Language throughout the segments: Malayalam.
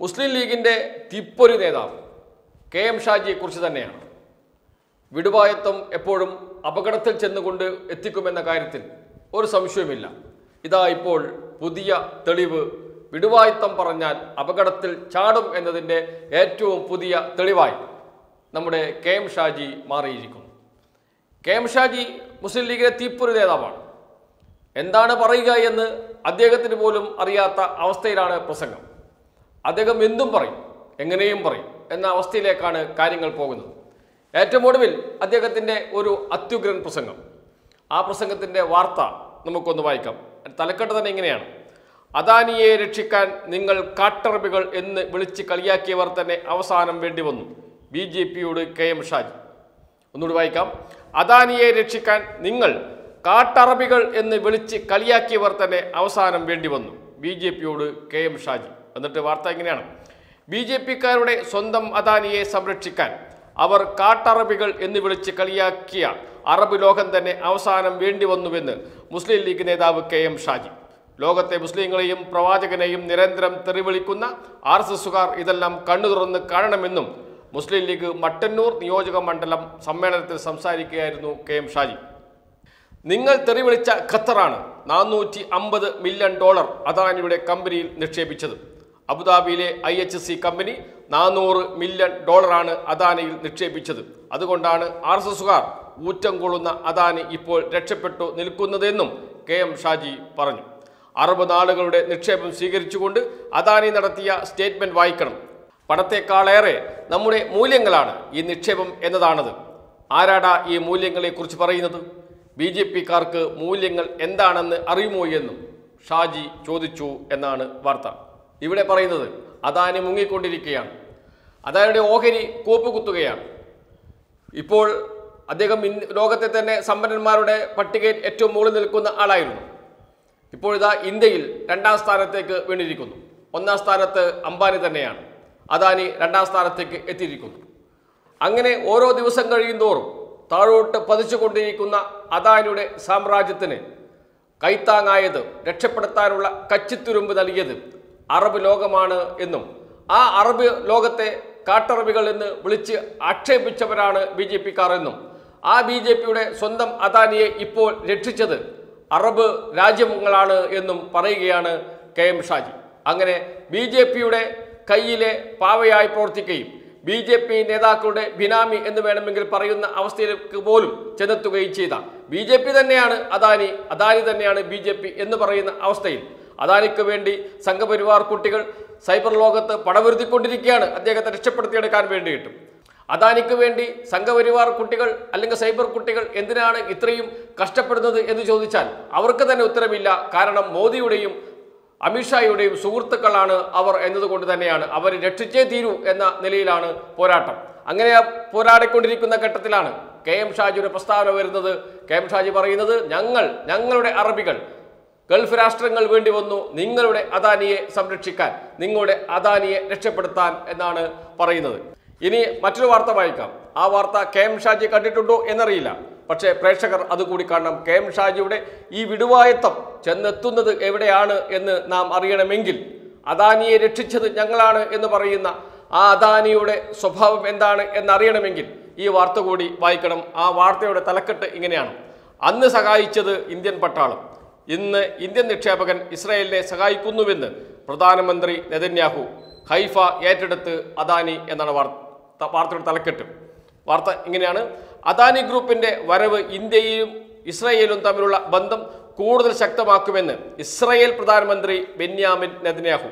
മുസ്ലിം ലീഗിന്റെ തിപ്പൊരു നേതാവ് കെ എം ഷാജിയെക്കുറിച്ച് തന്നെയാണ്. വിടുവായത്വം എപ്പോഴും അപകടത്തിൽ ചെന്നുകൊണ്ട് എത്തിക്കുമെന്ന കാര്യത്തിൽ ഒരു സംശയവുമില്ല. ഇതാ ഇപ്പോൾ പുതിയ തെളിവ്. വിടുവായത്വം പറഞ്ഞാൽ അപകടത്തിൽ ചാടും എന്നതിന്റെ ഏറ്റവും പുതിയ തെളിവായി നമ്മുടെ കെ എം ഷാജി മാറിയിരിക്കുന്നു. കെ എം ഷാജി മുസ്ലിം ലീഗിലെ തീപ്പൊരു നേതാവാണ്. എന്താണ് പറയുക എന്ന് അദ്ദേഹത്തിന് പോലും അറിയാത്ത അവസ്ഥയിലാണ് പ്രസംഗം. അദ്ദേഹം എന്തും പറയും എങ്ങനെയും പറയും എന്ന അവസ്ഥയിലേക്കാണ് കാര്യങ്ങൾ പോകുന്നത്. ഏറ്റവും ഒടുവിൽ അദ്ദേഹത്തിന്റെ ഒരു അത്യുഗ്രൻ പ്രസംഗം. ആ പ്രസംഗത്തിന്റെ വാർത്ത നമുക്കൊന്ന് വായിക്കാം. തലക്കെട്ട് തന്നെ ഇങ്ങനെയാണ്. അദാനിയെ രക്ഷിക്കാൻ നിങ്ങൾ കാട്ടറബികൾ എന്ന് വിളിച്ച് കളിയാക്കിയവർ തന്നെ അവസാനം വേണ്ടി വന്നു. ബി ജെ പിയോട് കെ എം ഷാജി. ഒന്നുകൂടി വായിക്കാം. അദാനിയെ രക്ഷിക്കാൻ നിങ്ങൾ കാട്ടറബികൾ എന്ന് വിളിച്ച് കളിയാക്കിയവർ തന്നെ അവസാനം വേണ്ടി വന്നു. ബി ജെ പിയോട് കെ എം ഷാജി. എന്നിട്ട് വാർത്ത ഇങ്ങനെയാണ്. ബി ജെ പിക്കാരുടെ സ്വന്തം അദാനിയെ സംരക്ഷിക്കാൻ അവർ കാട്ടറബികൾ എന്ന് വിളിച്ച് കളിയാക്കിയ അറബ് ലോകം തന്നെ അവസാനം വേണ്ടി വന്നുവെന്ന് മുസ്ലിം ലീഗ് നേതാവ് കെ എം ഷാജി. ലോകത്തെ മുസ്ലിങ്ങളെയും പ്രവാചകനെയും നിരന്തരം തെറിവിളിക്കുന്ന ആർ എസ് എസുകാർ ഇതെല്ലാം കണ്ണു തുറന്ന് കാണണമെന്നും മുസ്ലിം ലീഗ് മട്ടന്നൂർ നിയോജക മണ്ഡലം സമ്മേളനത്തിൽ സംസാരിക്കുകയായിരുന്നു കെ എം ഷാജി. നിങ്ങൾ തെറിവിളിച്ച ഖത്തറാണ്. നാനൂറ്റി അമ്പത് മില്യൺ ഡോളർ അദാനിയുടെ കമ്പനിയിൽ നിക്ഷേപിച്ചത്. അബുദാബിയിലെ ഐ എച്ച് സി കമ്പനി നാനൂറ് മില്യൺ ഡോളറാണ് അദാനിയിൽ നിക്ഷേപിച്ചത്. അതുകൊണ്ടാണ് ആർ എസ് എസുകാർ ഊറ്റം കൊള്ളുന്ന അദാനി ഇപ്പോൾ രക്ഷപ്പെട്ടു നിൽക്കുന്നതെന്നും കെ എം ഷാജി പറഞ്ഞു. അറബ് നാളുകളുടെ നിക്ഷേപം സ്വീകരിച്ചുകൊണ്ട് അദാനി നടത്തിയ സ്റ്റേറ്റ്മെന്റ് വായിക്കണം. പണത്തെക്കാളേറെ നമ്മുടെ മൂല്യങ്ങളാണ് ഈ നിക്ഷേപം എന്നതാണത്. ആരാടാ ഈ മൂല്യങ്ങളെക്കുറിച്ച് പറയുന്നത്? ബി ജെ പിക്കാർക്ക് മൂല്യങ്ങൾ എന്താണെന്ന് അറിയുമോ എന്നും ഷാജി ചോദിച്ചു എന്നാണ് വാർത്ത. ഇവിടെ പറയുന്നത് അദാനി മുങ്ങിക്കൊണ്ടിരിക്കുകയാണ്. അദാനിയുടെ ഓഹരി കോപ്പുകുത്തുകയാണ് ഇപ്പോൾ അദ്ദേഹം ലോകത്തെ തന്നെ സമ്പന്നന്മാരുടെ പട്ടികയിൽ ഏറ്റവും മുകളിൽ നിൽക്കുന്ന ആളായിരുന്നു. ഇപ്പോഴിതാ ഇന്ത്യയിൽ രണ്ടാം സ്ഥാനത്തേക്ക് വീണിരിക്കുന്നു. ഒന്നാം സ്ഥാനത്ത് അംബാനി തന്നെയാണ്. അദാനി രണ്ടാം സ്ഥാനത്തേക്ക് എത്തിയിരിക്കുന്നു. അങ്ങനെ ഓരോ ദിവസം കഴിയുന്തോറും താഴോട്ട് പതിച്ചുകൊണ്ടിരിക്കുന്ന അദാനിയുടെ സാമ്രാജ്യത്തിന് കൈത്താങ്ങായത് രക്ഷപ്പെടുത്താനുള്ള കച്ചിത്തുരുമ്പ് നൽകിയത് അറബ് ലോകമാണ് എന്നും ആ അറബ് ലോകത്തെ കാട്ടറബികൾ എന്ന് വിളിച്ച് ആക്ഷേപിച്ചവരാണ് ബി ജെ പിക്കാർ എന്നും ആ ബി ജെ പിയുടെ സ്വന്തം അദാനിയെ ഇപ്പോൾ രക്ഷിച്ചത് അറബ് രാജ്യങ്ങളാണ് എന്നും പറയുകയാണ് കെ എം ഷാജി. അങ്ങനെ ബി ജെ പിയുടെ കയ്യിലെ പാവയായി പ്രവർത്തിക്കുകയും ബി ജെ പി നേതാക്കളുടെ ബിനാമി എന്ന് വേണമെങ്കിൽ പറയുന്ന അവസ്ഥയിലേക്ക് പോലും ചെന്നെത്തുകയും ചെയ്ത ബി ജെ പി തന്നെയാണ് അദാനി അദാനി തന്നെയാണ് ബി ജെ പി എന്ന് പറയുന്ന അവസ്ഥയിൽ അദാനിക്ക് വേണ്ടി സംഘപരിവാർ കുട്ടികൾ സൈബർ ലോകത്ത് പടവരുത്തിക്കൊണ്ടിരിക്കുകയാണ് അദ്ദേഹത്തെ രക്ഷപ്പെടുത്തിയെടുക്കാൻ വേണ്ടിയിട്ടും. അദാനിക്ക് വേണ്ടി സംഘപരിവാർ കുട്ടികൾ അല്ലെങ്കിൽ സൈബർ കുട്ടികൾ എന്തിനാണ് ഇത്രയും കഷ്ടപ്പെടുന്നത് എന്ന് ചോദിച്ചാൽ അവർക്ക് തന്നെ ഉത്തരമില്ല. കാരണം മോദിയുടെയും അമിത്ഷായുടെയും സുഹൃത്തുക്കളാണ് അവർ എന്നതുകൊണ്ട് തന്നെയാണ് അവർ രക്ഷിച്ചേ തീരൂ എന്ന നിലയിലാണ് പോരാട്ടം. അങ്ങനെ പോരാടിക്കൊണ്ടിരിക്കുന്ന ഘട്ടത്തിലാണ് കെ എം ഷാജിയുടെ പ്രസ്താവന വരുന്നത്. കെ എം ഷാജി പറയുന്നത് ഞങ്ങൾ ഞങ്ങളുടെ അറബികൾ ഗൾഫ് രാഷ്ട്രങ്ങൾ വേണ്ടി വന്നു നിങ്ങളുടെ അദാനിയെ സംരക്ഷിക്കാൻ നിങ്ങളുടെ അദാനിയെ രക്ഷപ്പെടുത്താൻ എന്നാണ് പറയുന്നത്. ഇനി മറ്റൊരു വാർത്ത വായിക്കാം. ആ വാർത്ത കെ എം ഷാജി കണ്ടിട്ടുണ്ടോ എന്നറിയില്ല. പക്ഷേ പ്രേക്ഷകർ അതുകൂടി കാണണം. കെ എം ഷാജിയുടെ ഈ വിടുവായത്തം ചെന്നെത്തുന്നത് എവിടെയാണ് എന്ന് നാം അറിയണമെങ്കിൽ അദാനിയെ രക്ഷിച്ചത് ഞങ്ങളാണ് എന്ന് പറയുന്ന ആ അദാനിയുടെ സ്വഭാവം എന്താണ് എന്നറിയണമെങ്കിൽ ഈ വാർത്ത കൂടി വായിക്കണം. ആ വാർത്തയുടെ തലക്കെട്ട് ഇങ്ങനെയാണ്. അന്ന് സഹായിച്ചത് ഇന്ത്യൻ പട്ടാളം. ഇന്ന് ഇന്ത്യൻ നിക്ഷേപകൻ ഇസ്രായേലിനെ സഹായിക്കുന്നുവെന്ന് പ്രധാനമന്ത്രി നെതന്യാഹു ഹൈഫ ഏറ്റെടുത്ത് അദാനി എന്നാണ് വാർത്ത വാർത്തയുടെ തലക്കെട്ട്. വാർത്ത ഇങ്ങനെയാണ്. അദാനി ഗ്രൂപ്പിന്റെ വരവ് ഇന്ത്യയും ഇസ്രായേലും തമ്മിലുള്ള ബന്ധം കൂടുതൽ ശക്തമാക്കുമെന്ന് ഇസ്രായേൽ പ്രധാനമന്ത്രി ബെന്യാമിൻ നെതന്യാഹു.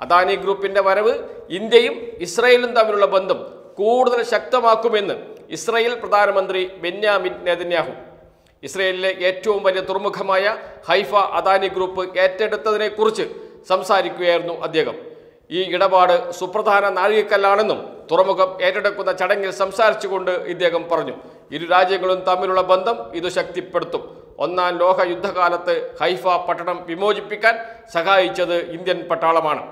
അദാനി ഗ്രൂപ്പിന്റെ വരവ് ഇന്ത്യയും ഇസ്രായേലും തമ്മിലുള്ള ബന്ധം കൂടുതൽ ശക്തമാക്കുമെന്ന് ഇസ്രായേൽ പ്രധാനമന്ത്രി ബെന്യാമിൻ നെതന്യാഹു. ഇസ്രയേലിലെ ഏറ്റവും വലിയ തുറമുഖമായ ഹൈഫ അദാനി ഗ്രൂപ്പ് ഏറ്റെടുത്തതിനെക്കുറിച്ച് സംസാരിക്കുകയായിരുന്നു അദ്ദേഹം. ഈ ഇടപാട് സുപ്രധാന നാഴികക്കല്ലാണെന്നും തുറമുഖം ഏറ്റെടുക്കുന്ന ചടങ്ങിൽ സംസാരിച്ചുകൊണ്ട് ഇദ്ദേഹം പറഞ്ഞു. ഇരു രാജ്യങ്ങളും തമ്മിലുള്ള ബന്ധം ഇത് ശക്തിപ്പെടുത്തും. ഒന്നാം ലോക യുദ്ധകാലത്ത് ഹൈഫ പട്ടണം വിമോചിപ്പിക്കാൻ സഹായിച്ചത് ഇന്ത്യൻ പട്ടാളമാണ്.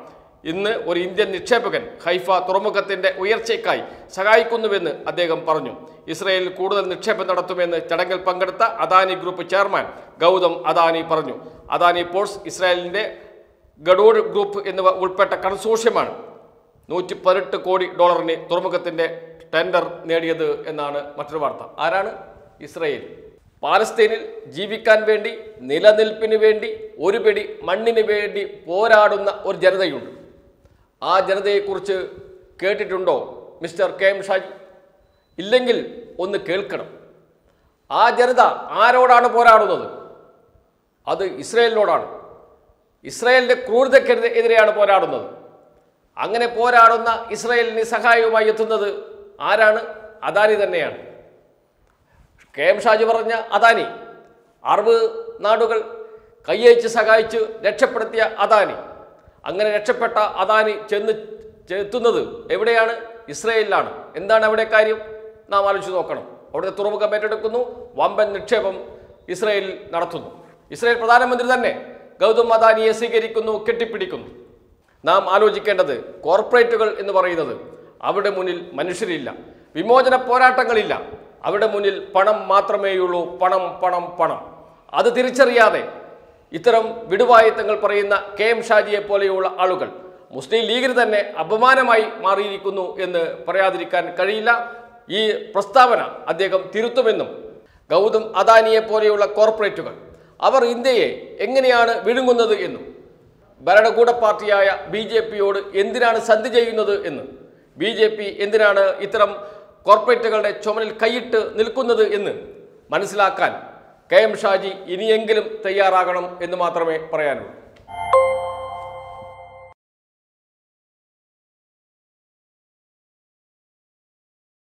ഇന്ന് ഒരു ഇന്ത്യൻ നിക്ഷേപകൻ ഹൈഫ തുറമുഖത്തിന്റെ ഉയർച്ചയ്ക്കായി സഹായിക്കുന്നുവെന്ന് അദ്ദേഹം പറഞ്ഞു. ഇസ്രയേലിൽ കൂടുതൽ നിക്ഷേപം നടത്തുമെന്ന് ചടങ്ങിൽ പങ്കെടുത്ത അദാനി ഗ്രൂപ്പ് ചെയർമാൻ ഗൗതം അദാനി പറഞ്ഞു. അദാനി പോർട്സ് ഇസ്രായേലിന്റെ ഗഡോഡ് ഗ്രൂപ്പ് എന്നിവ ഉൾപ്പെട്ട കൺസോഷ്യമാണ് നൂറ്റി പതിനെട്ട് കോടി ഡോളറിന് തുറമുഖത്തിന്റെ ടെൻഡർ നേടിയത് എന്നാണ് മറ്റൊരു വാർത്ത. ആരാണ്? ഇസ്രയേൽ. പാലസ്തീനിൽ ജീവിക്കാൻ വേണ്ടി നിലനിൽപ്പിന് വേണ്ടി ഒരു പിടി മണ്ണിന് വേണ്ടി പോരാടുന്ന ഒരു ജനതയുണ്ട്. ആ ജനതയെക്കുറിച്ച് കേട്ടിട്ടുണ്ടോ മിസ്റ്റർ കെ എം ഷാജി? ഇല്ലെങ്കിൽ ഒന്ന് കേൾക്കണം. ആ ജനത ആരോടാണ് പോരാടുന്നത്? അത് ഇസ്രയേലിനോടാണ്. ഇസ്രയേലിന്റെ ക്രൂരതയ്ക്കെതിരെയാണ് പോരാടുന്നത്. അങ്ങനെ പോരാടുന്ന ഇസ്രയേലിന് സഹായവുമായി എത്തുന്നത് ആരാണ്? അദാനി തന്നെയാണ്. കെ എം ഷാജി പറഞ്ഞ അദാനി. അറബ് നാടുകൾ കയ്യേച്ച് സഹായിച്ച് രക്ഷപ്പെടുത്തിയ അദാനി. അങ്ങനെ രക്ഷപ്പെട്ട അദാനി ചെന്ന് എത്തുന്നത് എവിടെയാണ്? ഇസ്രയേലിലാണ്. എന്താണ് അവിടെ കാര്യം? നാം ആലോചിച്ച് നോക്കണം. അവിടുത്തെ തുറമുഖം ഏറ്റെടുക്കുന്നു. വമ്പൻ നിക്ഷേപം ഇസ്രയേലിൽ നടത്തുന്നു. ഇസ്രയേൽ പ്രധാനമന്ത്രി തന്നെ ഗൗതം അദാനിയെ സ്വീകരിക്കുന്നു കെട്ടിപ്പിടിക്കുന്നു. നാം ആലോചിക്കേണ്ടത് കോർപ്പറേറ്റുകൾ എന്ന് പറയുന്നത് അവിടെ മുന്നിൽ മനുഷ്യരില്ല. വിമോചന പോരാട്ടങ്ങളില്ല. അവിടെ മുന്നിൽ പണം മാത്രമേയുള്ളൂ. പണം പണം പണം. അത് തിരിച്ചറിയാതെ ഇത്തരം വിടുവായത്തങ്ങൾ പറയുന്ന കെ എം ഷാജിയെ പോലെയുള്ള ആളുകൾ മുസ്ലിം ലീഗിന് തന്നെ അപമാനമായി മാറിയിരിക്കുന്നു എന്ന് പറയാതിരിക്കാൻ കഴിയില്ല. ഈ പ്രസ്താവന അദ്ദേഹം തിരുത്തുമെന്നും ഗൗതം അദാനിയെ പോലെയുള്ള കോർപ്പറേറ്റുകൾ അവർ ഇന്ത്യയെ എങ്ങനെയാണ് വിഴുങ്ങുന്നത് എന്നും ഭരണകൂട പാർട്ടിയായ ബി ജെ പിയോട് എന്തിനാണ് സന്ധി ചെയ്യുന്നത് എന്ന് ബി ജെ പി എന്തിനാണ് ഇത്തരം കോർപ്പറേറ്റുകളുടെ ചുമലിൽ കൈയിട്ട് നിൽക്കുന്നത് എന്ന് മനസ്സിലാക്കാൻ കെ എം ഷാജി ഇനിയെങ്കിലും തയ്യാറാകണം എന്ന് മാത്രമേ പറയാനുള്ളൂ.